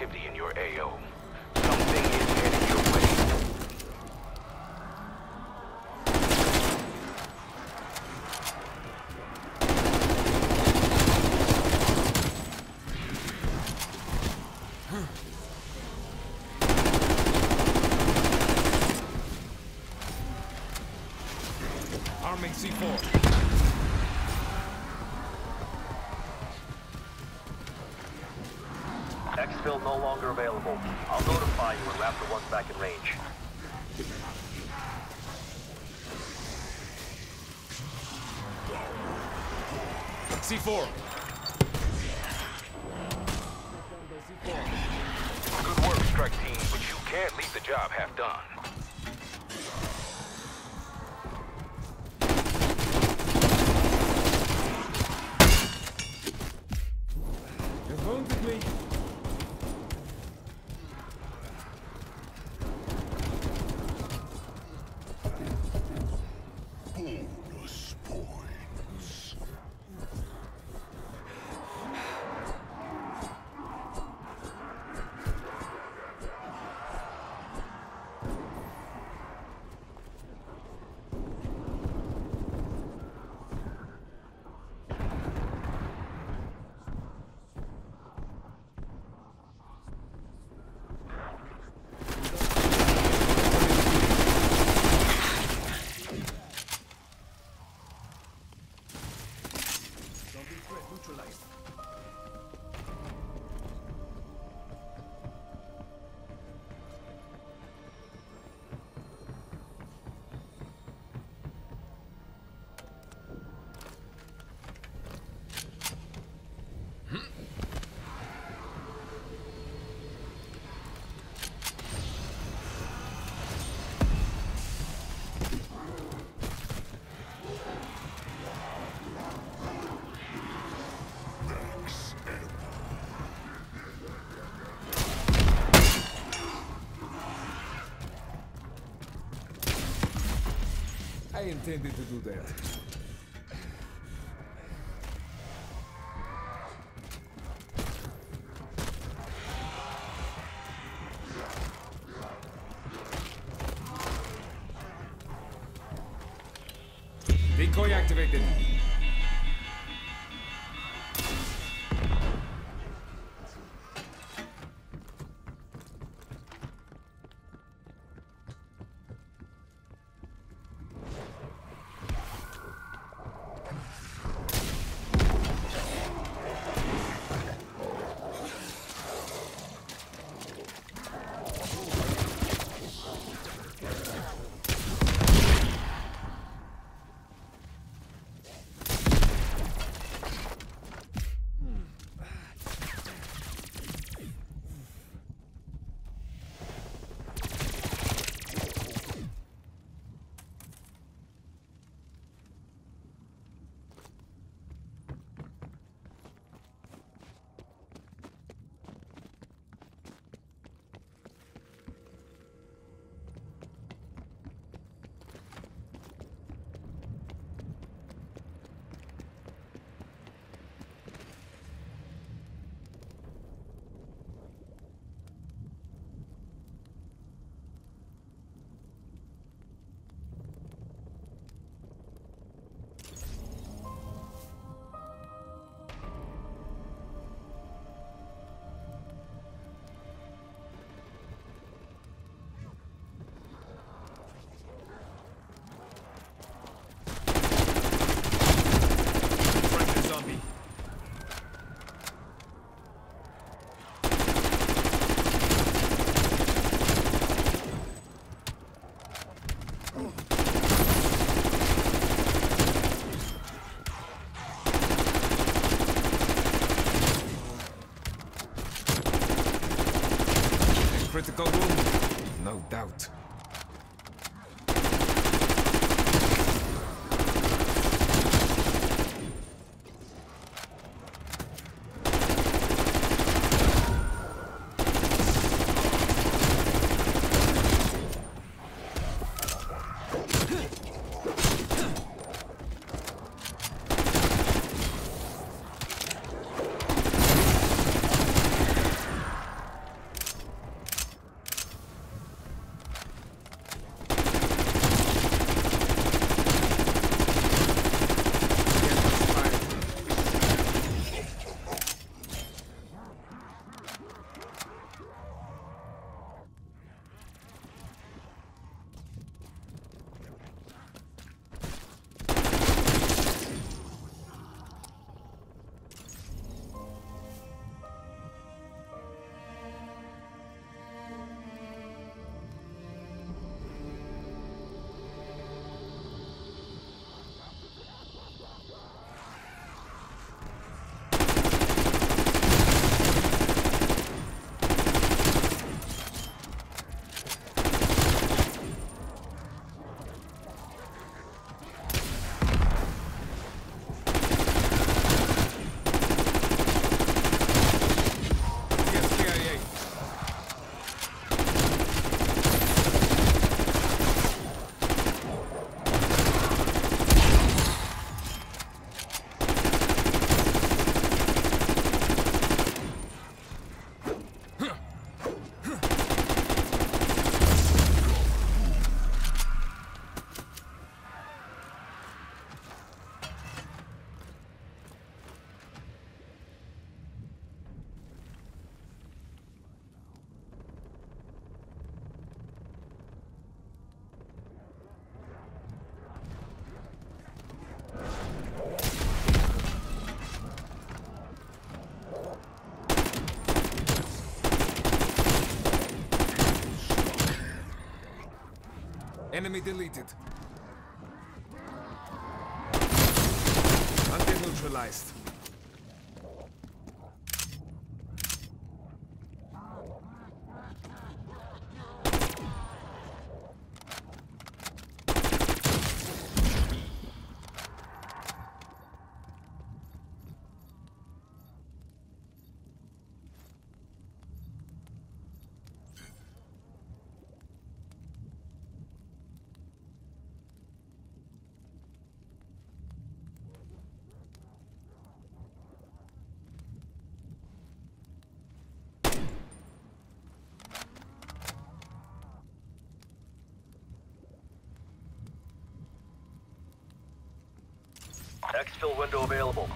activity in your AO. Something is headed your way. Arming C4. Exfil no longer available. I'll notify you when Raptor 1's back in range. C4. Good work, strike team, but you can't leave the job half done. You wounded me. Intended to do that. Decoy activated. Critical wound, no doubt. Enemy deleted. Hunter neutralized. Exfil window available.